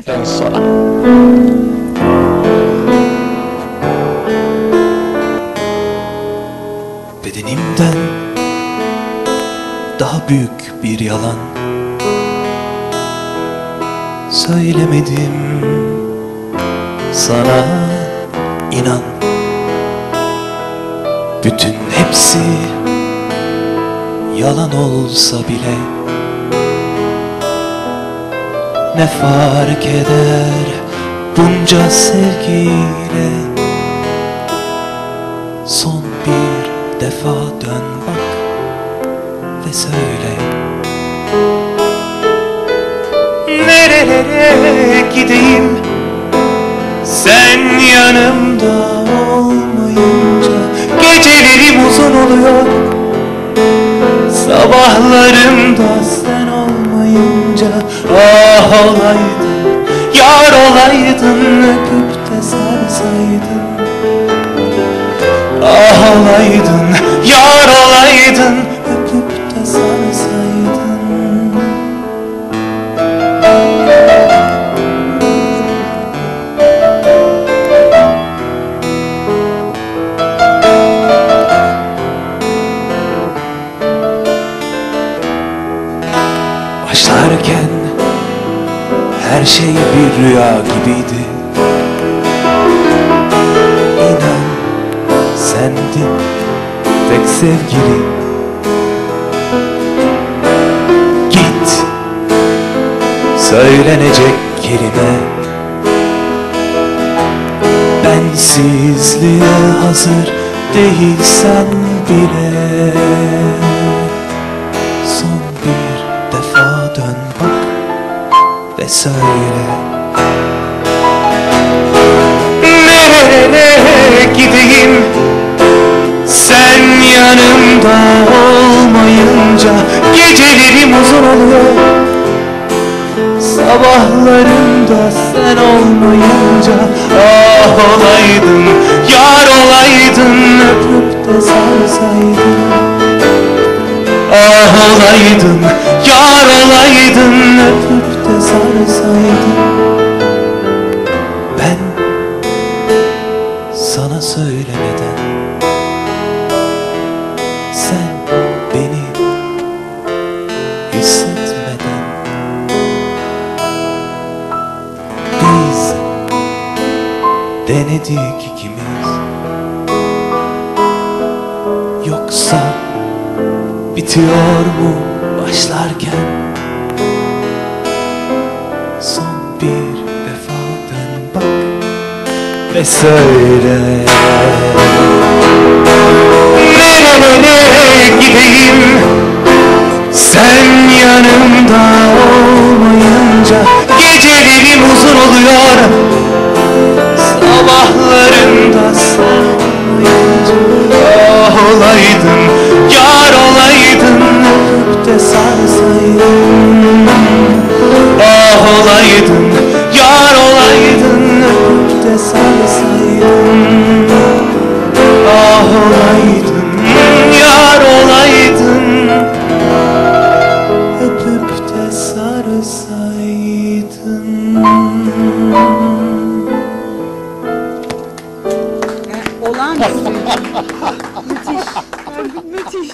Sonra. Bedenimden daha büyük bir yalan Söylemedim sana inan Bütün hepsi yalan olsa bile Ne fark eder bunca sevgiyle? Son bir defa dön bak ve söyle. Nerelere gideyim? Sen yanımda olaydın, yar olaydın Öpüp de sarsaydın. Ah olaydın, yar olaydın her şey bir rüya gibiydi. İnan sendin tek sevgili. Git söylenecek kelime Bensizliğe hazır değilsen bile ve söyle Nereye gideyim? Sen yanımda olmayınca Gecelerim uzun oluyor. Sabahlarımda sen olmayınca Ah olaydın, yar olaydın Öpüp de sarsaydın Ah olaydın, yar olaydın Öpüp de sarsaydın Ben sana söylemeden Sen beni hissetmeden Biz denedik ikimiz. Yoksa bitiyor mu başlarken bir defa dön bak ve söyle olaydın, yar olaydın Öpüp de sarsaydın Ah olaydın, yar olaydın Öpüp de sarsaydın Olağanüstü. Müthiş. Müthiş.